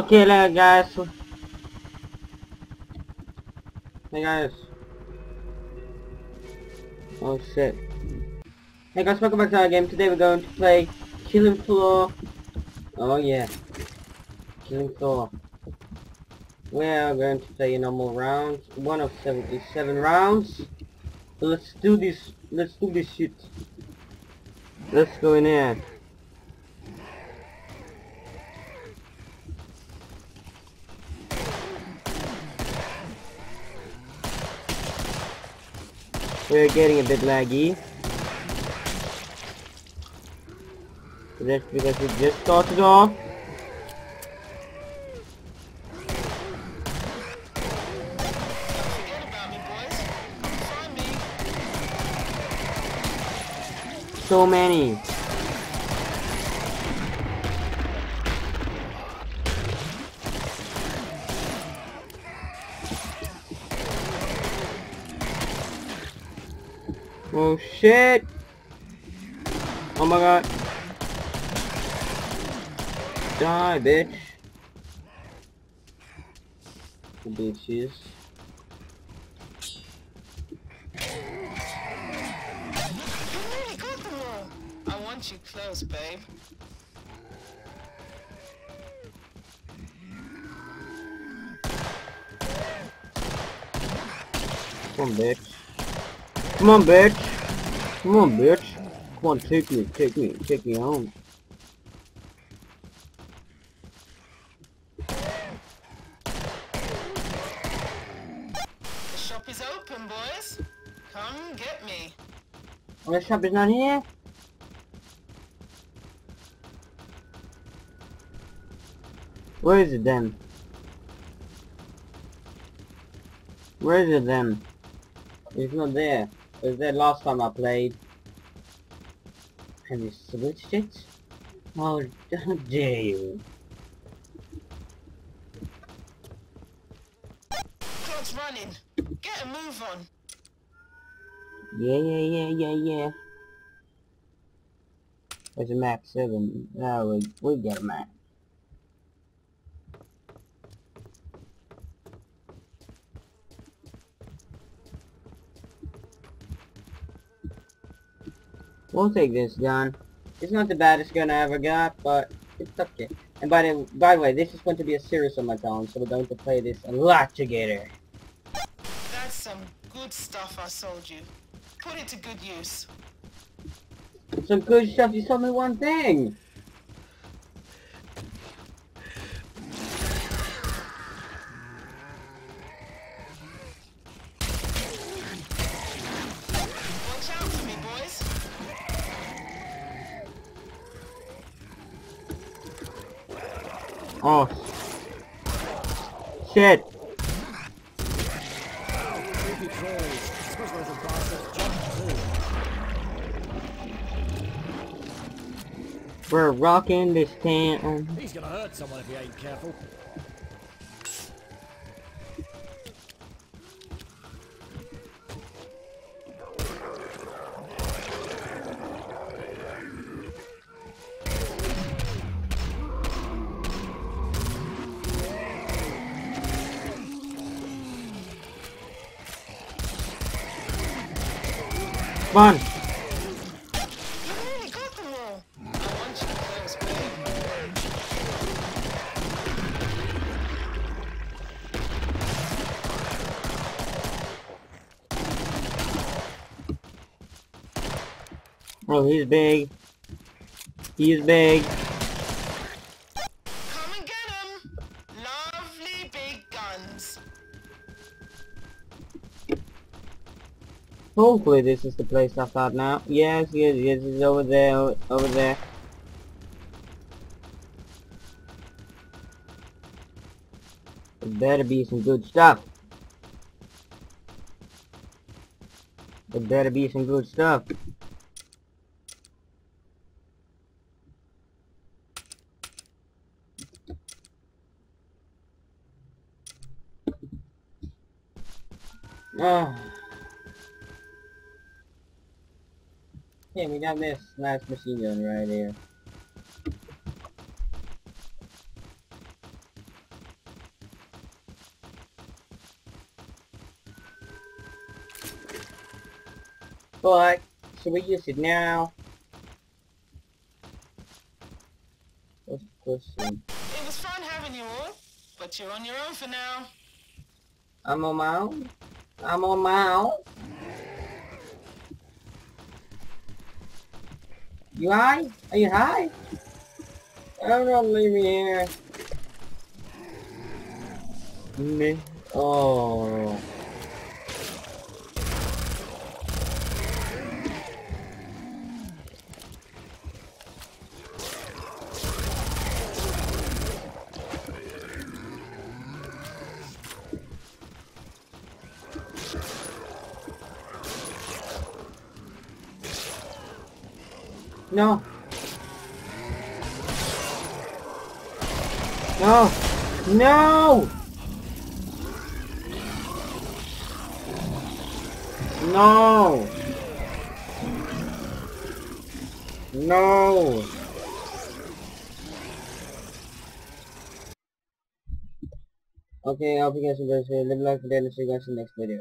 Okay, guys. Hey guys. Oh shit. Hey guys, welcome back to our game. Today we're going to play Killing Floor. Oh yeah. Killing Floor. We are going to play a normal rounds. One of 77 rounds. Let's do this. Let's do this shit. Let's go in here. We're getting a bit laggy. That's because we just started off. So many. Oh shit! Oh my god. Die, bitch. Bitches. You really got them all. I want you close, babe. Come bitch. Come on, bitch. Come on, bitch. Come on, take me, take me, take me home. The shop is open, boys. Come get me. Oh, the shop is not here? Where is it then? Where is it then? It's not there. Was there last time I played. Have you switched it? Oh, how dare you. Running. Get a move on. Yeah, yeah, yeah, yeah, yeah. There's a map 7. No, we, we got a map. We'll take this gun. It's not the baddest gun I ever got, but it's okay. And by the by the way, this is going to be a series on my channel, so we're going to play this a lot together. That's some good stuff I sold you. Put it to good use. Some good stuff. You sold me one thing. Watch out for me, boys. Oh. Shit. We're rocking this town. He's gonna hurt someone if he ain't careful. Come on. You really got them all. I want you close, babe. Oh, he's big. He's big. Hopefully this is the place I thought now. Yes, yes, yes, it's over there, over there. There better be some good stuff. There better be some good stuff. Oh. Okay, we got this last machine gun right here. But, should we use it now? What's the question? It was fun having you all, but you're on your own for now. I'm on my own? I'm on my own? You high? Are you high? Don't leave me here. Me? Oh. No. No. No. No. No. Okay, I hope you guys enjoyed this video. Live life for day and see you guys in the next video.